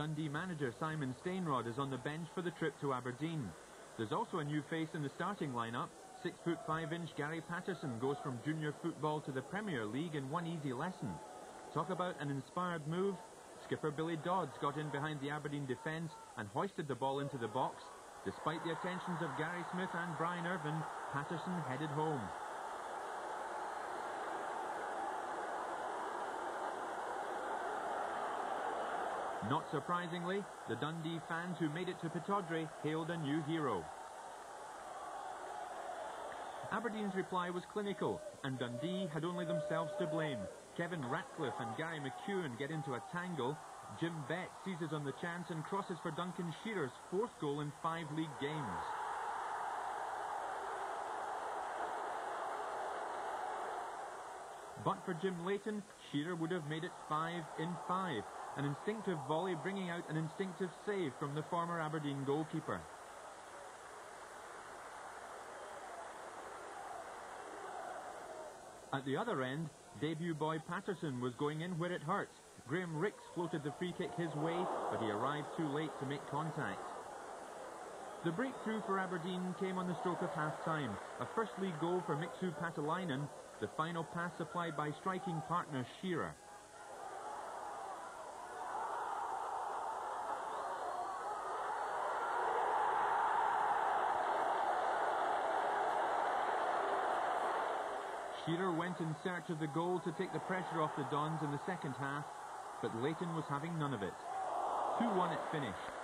Dundee manager Simon Stainrod is on the bench for the trip to Aberdeen. There's also a new face in the starting lineup. Six foot five inch Gary Paterson goes from junior football to the Premier League in one easy lesson. Talk about an inspired move. Skipper Billy Dodds got in behind the Aberdeen defence and hoisted the ball into the box. Despite the attentions of Gary Smith and Brian Irvine, Paterson headed home. Not surprisingly, the Dundee fans who made it to Pittodrie hailed a new hero. Aberdeen's reply was clinical, and Dundee had only themselves to blame. Kevin Ratcliffe and Gary McKeown get into a tangle. Jim Bett seizes on the chance and crosses for Duncan Shearer's fourth goal in five league games. But for Jim Leighton, Shearer would have made it five in five, an instinctive volley bringing out an instinctive save from the former Aberdeen goalkeeper. At the other end, debut boy Paterson was going in where it hurt. Graham Rix floated the free kick his way, but he arrived too late to make contact. The breakthrough for Aberdeen came on the stroke of half-time. A first league goal for Mixu Paatelainen, the final pass supplied by striking partner Shearer. Shearer went in search of the goal to take the pressure off the Dons in the second half, but Leighton was having none of it. 2-1 it finished.